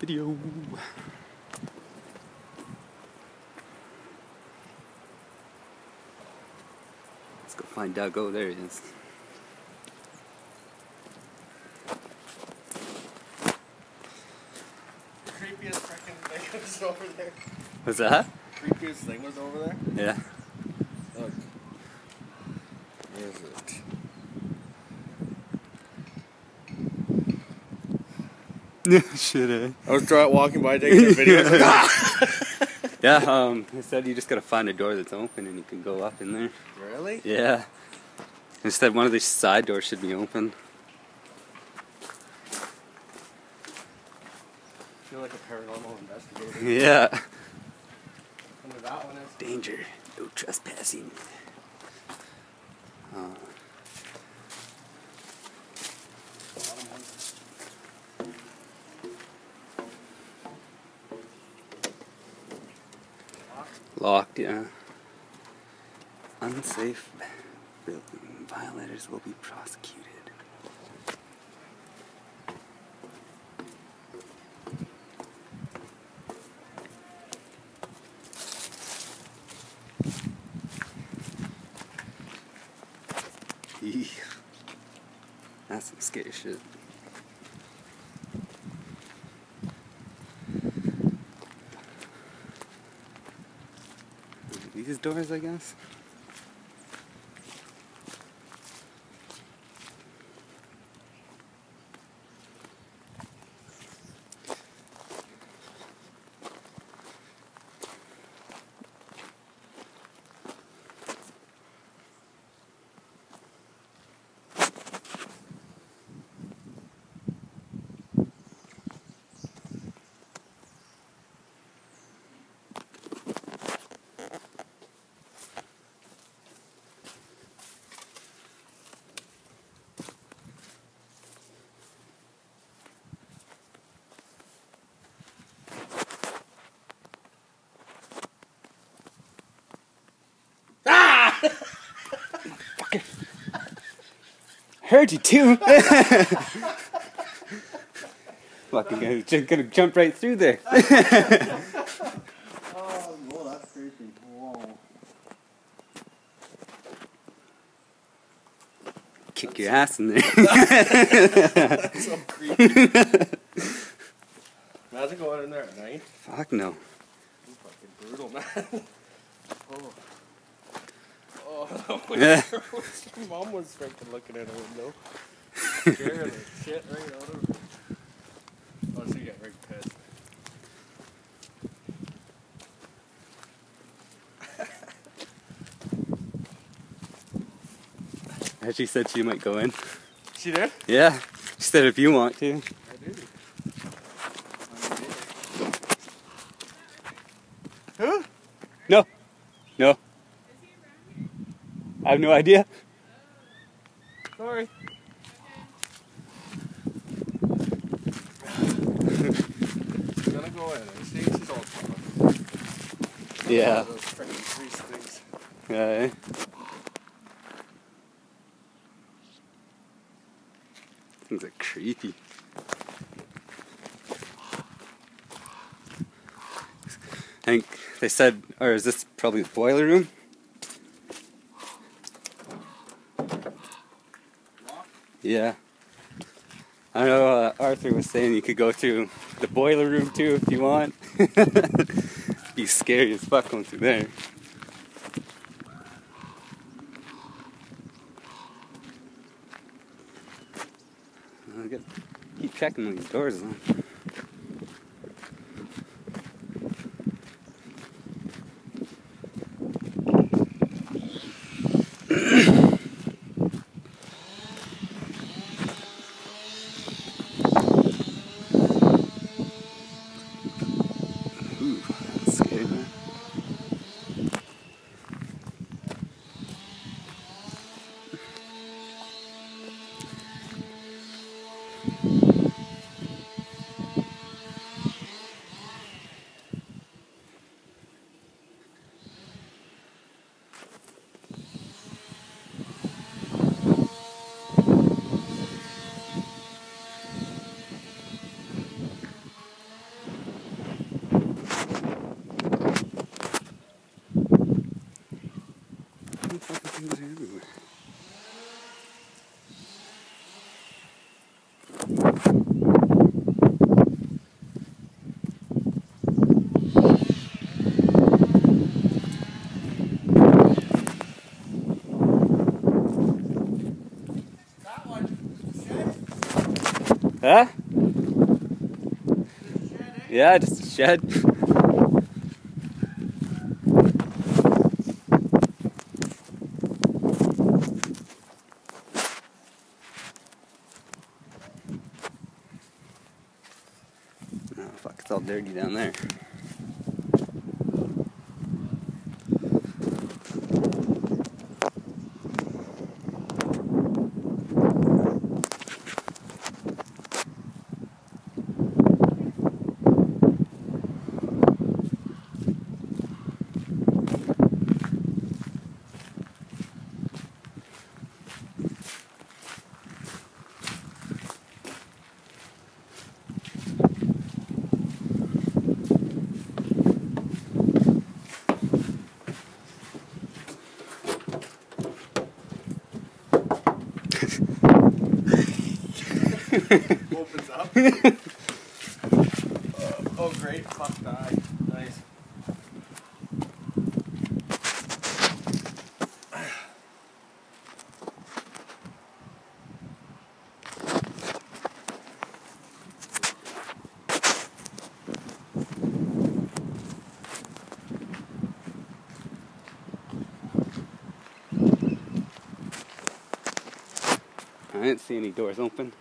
video. Let's go find Doug. Oh, there he is. creepiest freaking thing was over there. What's that? Creepiest thing was over there. Yeah. Look. Where is it? Shit, eh? I was trying walking by taking a video. I was like, ah! Yeah, um, I said you just gotta find a door that's open and you can go up in there. Really? Yeah. Instead, one of these side doors should be open. I feel like a paranormal investigator. Yeah. Under that one is. Danger. No trespassing. Locked, yeah. Unsafe violators will be prosecuted. That's some scary shit. These doors, I guess. Heard you too. Fucking gonna, just gonna jump right through there. Oh, whoa, that's creepy. Whoa. Kick your ass in there. That's so creepy. Imagine going in there at night. Fuck no. It's fucking brutal, man. Oh. Yeah. mom was freaking looking at a window. Scaring the shit right out of her. Oh, she got right pissed. And she said she might go in. She did? Yeah. She said if you want to. I did. Huh? No. No. I have no idea. Sorry. Gonna go in. I see she's all. Yeah. Those freaking things. Uh, things are creepy. I think they said, or is this probably the boiler room? Yeah. I know uh, Arthur was saying you could go through the boiler room too if you want. Be scary as fuck going through there. I gotta keep checking these doors. Ooh, that's scary, man. Huh? Yeah, just a shed. Oh fuck, it's all dirty down there. Opens up. uh, oh, great. Fuck die. I didn't see any doors open.